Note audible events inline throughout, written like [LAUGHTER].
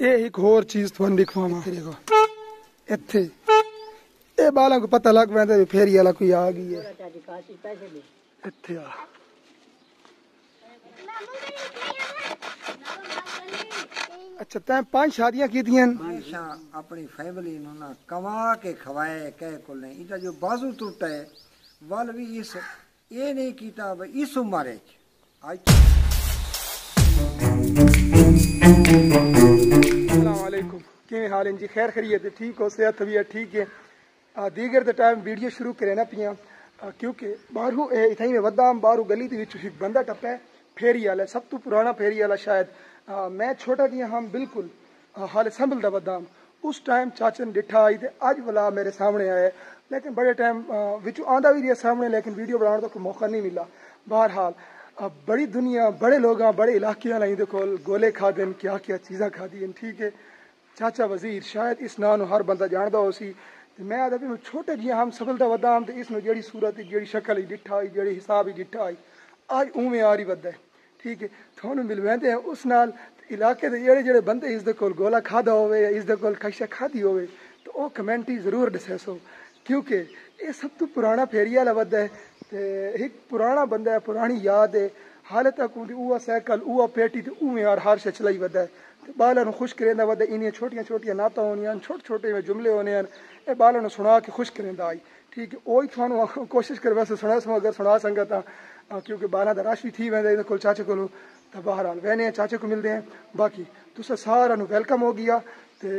ਇਹ ਇੱਕ ਹੋਰ ਚੀਜ਼ ਤੁਹਾਨੂੰ ਦਿਖਾਵਾਂ ਦੇਖੋ ਇੱਥੇ ਇਹ ਬਾਲਾਂ ਕੋ ਪਤਾ ਲੱਗ ਪੈਂਦਾ ਵੀ ਫੇਰੀ ਵਾਲਾ ਕੋਈ ਆ ਗਈ ਹੈ ਇੱਥੇ ਆ ਅੱਛਾ ਤੈਂ ਪੰਜ ਸ਼ਾਦੀਆਂ ਕੀਤੀਆਂ ਹਮੇਸ਼ਾ ਆਪਣੀ ਫੈਮਿਲੀ ਨੂੰ ਨਾ ਕਮਾ ਕੇ ਖਵਾਏ ਕਹਿ ਕੋਲ ਨਹੀਂ ਇਹਦਾ ਜੋ ਬਾਜ਼ੂ ਟੁੱਟਾ ਹੈ ਵੱਲ ਵੀ ਇਸ ਇਹ ਨਹੀਂ ਕੀਤਾ ਵੀ ਇਸ ਉਮਰ ਵਿੱਚ ਅੱਜ السلام علیکم۔ کیویں حال ہیں؟ جی خیر، خیریت ہے، ٹھیک ہو؟ صحت طبیعت ٹھیک ہے۔ دیگر دے ٹائم ویڈیو شروع کرے نا پیاں کیونکہ باہروں، اے، اتھائی میں ودام باہروں گلی دے وچ ایک بندہ ٹپا ہے پھیری والا سب تو پرانا پھیری والا شاید۔ میں چھوٹا جی ہم بالکل حال سنبھل دا ودام اس ٹائم چاچن ڈٹھا آئی تے اج ولا میرے سامنے آیا لیکن بڑے ٹائم وچ آندا بھی رہیا سامنے، لیکن ویڈیو بنانے دا کوئی موقع نہیں ملا۔ بہرحال آ، بڑی دنیا بڑے لوگاں بڑے علاقے لائیں دے کول گولے کھا دین کیا کیا چیزاں کھا دین ٹھیک ہے چاچا وزیر شاید اس نا نو ہر بندہ جاندا ہو سی تے میں آدھا بھی میں چھوٹے جی ہم سبل دا ودا ہم تے اس نو جیڑی صورت جیڑی شکل ہی ڈٹھا ہوئی جیڑی حساب ہی ڈٹھا ہوئی آج اوویں آ رہی ودا ہے ٹھیک ہے تھانوں ملویندے ہیں اس نال تے علاقے دے جڑے جڑے بندے اس دے کول گولا کھادا ہوے یا اس دے کول کھشا کھادی ہوے تو او کمنٹی ضرور دسے سو کیونکہ یہ سب تو تے ایک پرانا بندہ ہے، پرانی یاد ہے۔ حال تک اوہ سائیکل، اوہ پیٹی تے اوویں اور ہر شے چلائی ودا ہے۔ تے بالاں نو خوش کریندا ودا انہاں چھوٹیاں چھوٹیاں نعتاں ہونیاں چھوٹے چھوٹے میں جملے ہونے ہیں اے بالاں نو سنا کے خوش کریندا آئی۔ ٹھیک ہے، اوہی تھانوں کوشش کر ویسے سنا سو اگر سنا سنگا ہاں۔ تا کیونکہ بالاں دا رش بھی تھی ویندا اے کول چاچے کولو تے بہرحال وینے چاچے کو ملدے ہیں۔ باقی تسا سارا نو ویلکم ہو گیا۔ تے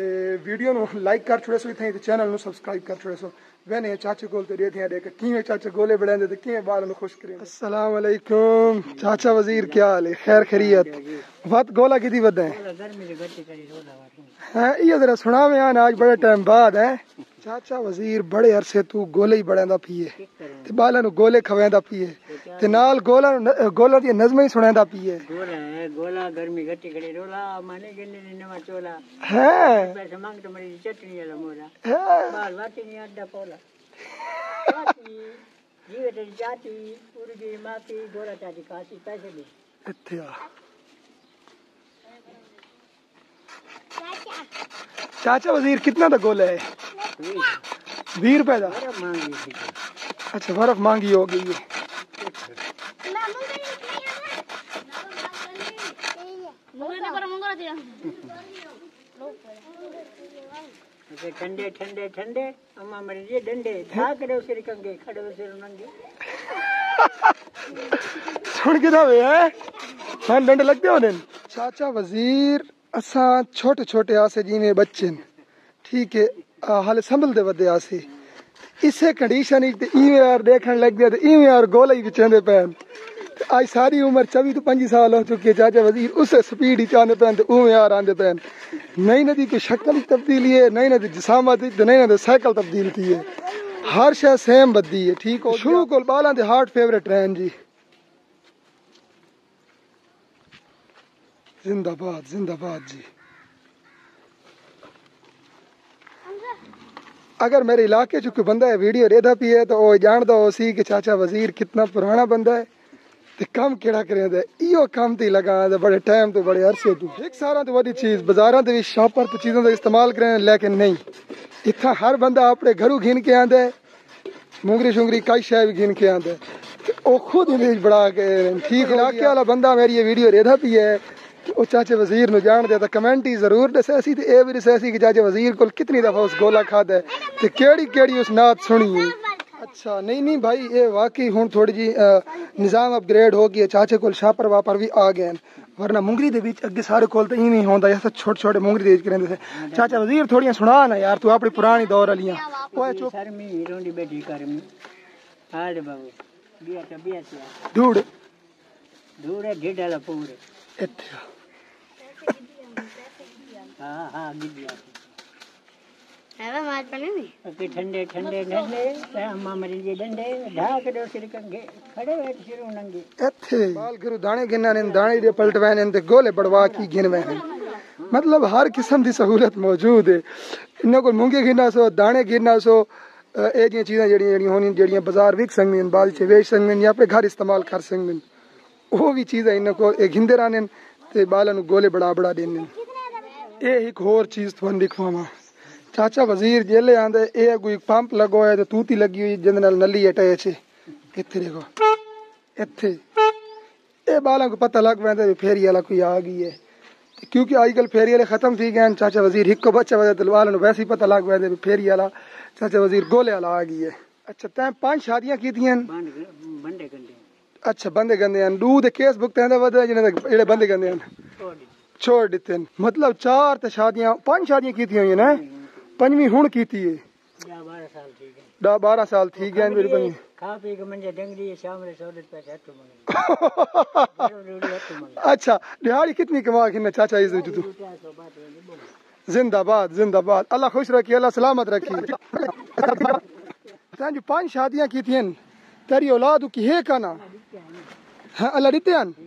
ویڈیو نو لائک کر چھڑے سو تے چینل نو سبسکرائب کر چھڑے سو۔ وینے ہیں چاچے کول تے دے دیاں دے کہ کیویں چاچے گولے بڑھاندے تے کیویں بالاں نو خوش کریں السلام علیکم۔ چاچا وزیر کیا حال ہے؟ خیر خیریت۔ وقت گولا کیتی ود ہے؟ ہاں یہ ذرا سنا میں آن آج بڑے ٹائم بعد ہے۔ چاچا وزیر بڑے عرصے تو گولے ہی بڑے دا پیئے تے بالا نو گولے کھویں دا پیئے تے نال گولا گولا دی نظم ہی سنیں دا پیئے گولا گولا گرمی گھٹی گھڑی رولا مانے گلے نے نما چولا ہے پیسے مانگ تو مری چٹنی والا مولا ہے بال واتی نی اڈا پولا جیوے تے جاتی پوری دی مافی گولا چاچی کاسی پیسے دی اتھیا چاچا وزیر کتنا دا گولا ہے بھی روپے اچھا برف مہنگی ہو گئی ہے۔ ہے ہاں لگتے ہو دن چاچا وزیر اساں چھوٹے چھوٹے آسے جی میں بچے ٹھیک ہے۔ ہالے سنبھل دے ودیا سی اسے کنڈیشن ہی تے ایویں یار دیکھن لگ دیا تے ایویں یار گول ہی وچ دے پین آج ساری عمر چوی تو پنجی سال ہو چکی چاچا چاچا وزیر اسے سپیڈ ہی چاہنے پین تے اویں یار آندے پین نئی ندی کوئی شکل تبدیلی ہے نئی ندی جسامہ تھی تے نئی ندی سائیکل تبدیل تھی ہے ہر شاہ سیم بدی ہے ٹھیک ہو شروع کل بالا دے ہارٹ فیوریٹ رین جی زندہ باد زندہ باد جی اگر میرے علاقے چ کوئی بندہ ہے، ویڈیو ریدا پی ہے تو وہ جاندا ہو سی کہ چاچا وزیر کتنا پرانا بندہ ہے۔ تے کم کیڑا کریندا ہے ایو کم تے لگا ہے بڑے ٹائم تے بڑے عرصے تو۔ ایک سارا تے بڑی چیز، بازاراں تے وی شاپر تے چیزاں دا استعمال کریں لیکن نہیں۔ اتھا ہر بندہ اپنے گھروں گھن کے آندا ہے، مونگری شونگری کئی شے بھی گھن کے آندا ہے۔ تے او خود امیج بڑا کے ٹھیک علاقے والا بندہ میری یہ ویڈیو ریدا پی ہے۔ او چاچے وزیر نو جان دے تا کمنٹ ہی ضرور دسے سی تے اے وی دسے سی کہ چاچے وزیر کول کتنی دفعہ اس گولا کھا دے تے کیڑی کیڑی اس نات سنی ہے؟ اچھا نہیں نہیں بھائی اے واقعی ہن تھوڑی جی نظام اپ گریڈ ہو گئی چاچے کول شاپر واپر بھی آ گئے ورنہ مونگری دے وچ اگے سارے کول تے ایویں ہوندا یا چھوٹے چھوٹے مونگری دے وچ کرندے چاچا وزیر تھوڑیاں سنا نا یار تو اپنی پرانی دور والیاں اوے چوپ سر میں ہیروں بیٹھی کر میں ہاڑ جی، بابو۔ بیا چا بیا چا۔ دوڑ دوڑے ڈیڈا پورے اتھے ہاں مطلب ہر قسم دی سہولت موجود ہے۔ انہاں کول مونگے گننا سو دانے گرنا سو اے جی چیزاں جڑی بازار وک سکدی ہیں ویچ سکدی یا اپنے گھر استعمال کر سکدی وہ بھی چیزیں ان کو گھندے رہنے تے نو گولے بڑا بڑا دیندے ਇਹ ਇੱਕ ਹੋਰ ਚੀਜ਼ ਤੁਹਾਨੂੰ ਦਿਖਾਵਾਂ ਚਾਚਾ ਵਜ਼ੀਰ ਜੇਲੇ ਆਂਦੇ ਇਹ ਕੋਈ ਪੰਪ ਲੱਗੋ ਹੈ ਤੇ ਤੂਤੀ ਲੱਗੀ ਹੋਈ ਜਿੰਦ ਨਾਲ ਨਲੀ ਅਟੈਚ ਹੈ ਇੱਥੇ ਦੇਖੋ ਇੱਥੇ ਇਹ ਬਾਲਾਂ ਨੂੰ ਪਤਾ ਲੱਗ ਪੈਂਦਾ ਵੀ ਫੇਰੀ ਵਾਲਾ ਕੋਈ ਆ ਗਈ ہے۔ کیونکہ آئی کل پھیری اللہ ختم تھی گئے چاچا وزیر ہک کو بچہ وجہ دلوالا نو ویسی پتہ لگ گیا بھی پھیری اللہ چاچا وزیر گولے اللہ آ ہے۔ اچھا تین پانچ شادیاں کی تھیں اچھا بندے گندے ہیں دو دے کیس بکتے ہیں دے بندے گندے ہیں چھوڑ دیتے ہیں۔ مطلب چار تے شادیاں پانچ شادیاں کیتی ہوئی ہیں نا؟ پنجویں ہن کیتی ہے۔ دا بارہ سال تھی گئے میری پنجویں کھا پی کے منجے ڈنگری شام نے سو روپے سے ہتھ منگے۔ [LAUGHS] اچھا دیہاڑی کتنی کما کے میں چاچا اس تو؟ زندہ باد زندہ باد۔ اللہ خوش رکھے اللہ سلامت رکھے۔ جو پانچ شادیاں کیتی ہیں تیری اولاد کی ہے کنا ہاں اللہ دیتے ہیں۔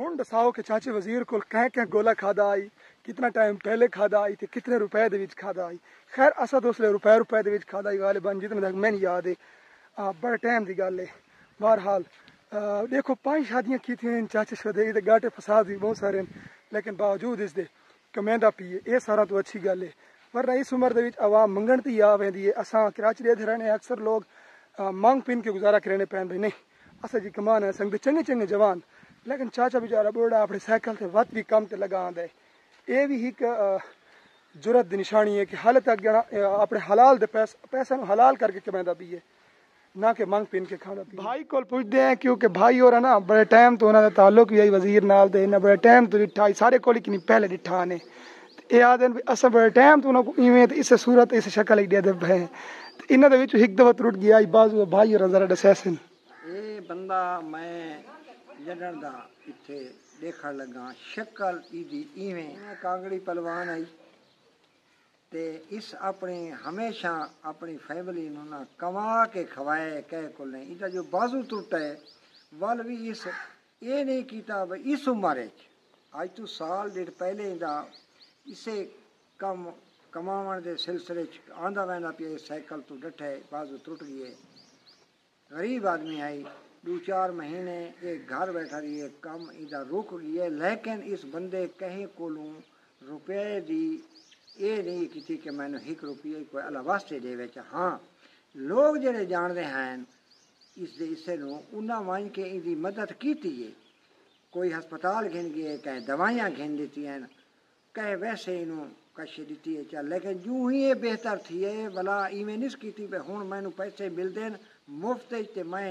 ہوں دساؤ کہ چاچے وزیر کو کہیں کہیں گولا کھادا آئی، کتنا ٹائم پہلے کھادا آئی تھی کتنے روپے دے کھادا آئی۔ خیر اسا تو روپے روپے دے کھادا آئی، غالباً جتنے تک میں نہیں یاد ہے۔ بڑے ٹائم دی گل ہے۔ دیکھو، پانچ شادیاں کی تھیں ان چاچے شدے دے گاٹے فساد بھی بہت سارے ہیں، لیکن باوجود اس دے کہ مہندا اے سارا تو اچھی گل ہے۔ ورنہ اس عمر دے عوام منگن تھی آ ویندی ہے۔ اساں کراچی دے رہنے، اکثر لوگ مانگ پین کے گزارا کرنے پین بھئی نہیں اسا جی کمان ہے سنگ چنگے چنگے جوان۔ لیکن چاچا بچارا بوڑھا اپنے سائیکل تے وت بھی کم تے لگا آندا ہے اے بھی ایک جرت دی نشانی ہے کہ حالت تک اپنے حلال دے پیسے نو حلال کر کے کمیندا پی نہ کہ منگ پین کے کھانا پی بھائی کول پوچھدے ہیں کیونکہ بھائی اور نا بڑے ٹائم تو انہاں دا تعلق وی آئی وزیر نال تے انہاں بڑے ٹائم تو ڈٹھا سارے کول کینی پہلے ڈٹھا نے اے آدن بھی اساں بڑے ٹائم تو انہاں کو ایویں تے اس صورت اس شکل ہی دے دے ہیں انہاں دے وچ ہک دفعہ ٹوٹ گیا باز بھائی اور ذرا ڈسیسن اے بندہ میں جڈن دا اتھے دیکھا لگا شکل ایدی ایویں کانگڑی پلوان آئی تے اس اپنے ہمیشہ اپنی فیملی نو نہ کما کے کھوائے کہہ کل نہیں ایتا جو بازو ترٹا ہے ول بھی اس اے نہیں کیتا با اس عمر آج تو سال دیر پہلے دا اسے کم کماون دے سلسلے آندا ویندا پی سائیکل تو ڈٹھے بازو ترٹ گئے غریب آدمی آئی دو چار مہینے ایک گھر بیٹھا رہی ہے کم، ادھر رک ہے لیکن اس بندے کہیں کولوں روپے دی۔ یہ نہیں کی کہ میں نے ایک روپیے کوئی اللہ واسطے دے وچ۔ ہاں لوگ جڑے جانتے ہیں اس دے اسے نو انہاں وائن کے ان دی مدد کیتی ہے۔ کوئی ہسپتال گھن گئے، کہیں دوائیاں گھن دیتی ہیں، کہیں ویسے انہوں کش دیتی ہے۔ چل، لیکن جو ہی یہ بہتر تھی ہے بلا ایویں نہیں کیتی پہ ہوں میں پیسے ملتے ہیں۔ مفت تے میں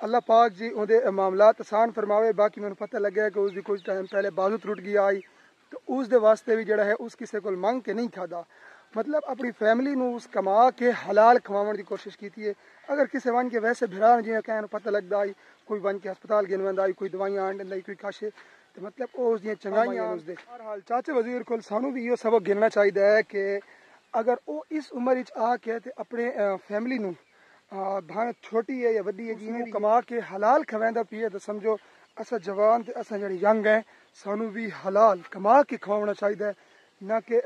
اللہ پاک جی اندے معاملات آسان فرماوے باقی میں پتہ لگا کہ اس دی کچھ ٹائم پہلے بازو ٹرٹ گیا آئی تو اس دے واسطے بھی جڑا ہے اس کسے کول منگ کے نہیں کھادا مطلب اپنی فیملی نو اس کما کے حلال کھواون دی کوشش کیتی ہے۔ اگر کسے ون کے ویسے بھران جی کہیں پتہ لگدا آئی کوئی ون کے ہسپتال گنوندا آئی کوئی دوائیاں آن آئی کوئی کاشے تے مطلب او اس دیاں چنگائیاں ہاں ہاں۔ اس دے۔ ہر حال چاچے وزیر کول سانو بھی یہ سبق گننا چاہیے ہے کہ اگر او اس عمر وچ آ کے تے اپنے فیملی نو بھانت چھوٹی ہے یا وڈی ہے جی، جنہوں کما کے حلال کھوائندا پیے تو سمجھو اسا جوان تے اسا جڑی ینگ ہیں سانو بھی حلال کما کے کھوانا چاہیے نہ کہ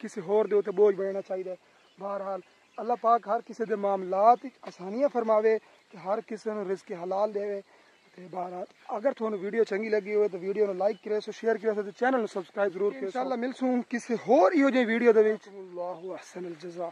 کسی ہور دے تے بوجھ بننا چاہیے بہرحال اللہ پاک ہر کسی دے معاملات آسانیاں فرماوے کہ ہر کسی نو رزق حلال دے تے بہرحال اگر تھانوں ویڈیو چنگی لگی ہوئے تو ویڈیو نو لائک کرے سو شیئر کرے سو چینل نو سبسکرائب ضرور کرے انشاءاللہ ملسوں کسی ہور ایو جے ویڈیو دے وچ۔ اللہ احسن الجزاء۔